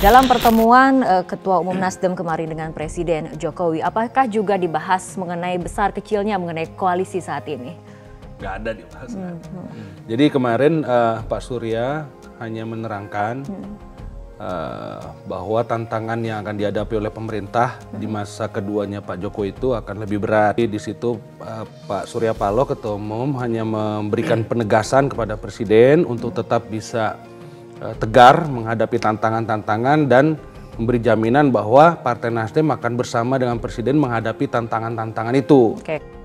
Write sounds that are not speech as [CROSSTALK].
Dalam pertemuan uh, Ketua Umum Nasdem kemarin dengan Presiden Jokowi, apakah juga dibahas mengenai besar kecilnya mengenai koalisi saat ini? Gak ada dibahas. Hmm, hmm. Jadi kemarin uh, Pak Surya hanya menerangkan hmm. uh, bahwa tantangan yang akan dihadapi oleh pemerintah hmm. di masa keduanya Pak Jokowi itu akan lebih berat. Di situ uh, Pak Surya Paloh Ketua Umum hanya memberikan [CLEARS THROAT] penegasan kepada Presiden untuk tetap bisa tegar menghadapi tantangan-tantangan dan memberi jaminan bahwa Partai Nasdem akan bersama dengan Presiden menghadapi tantangan-tantangan itu. Okay.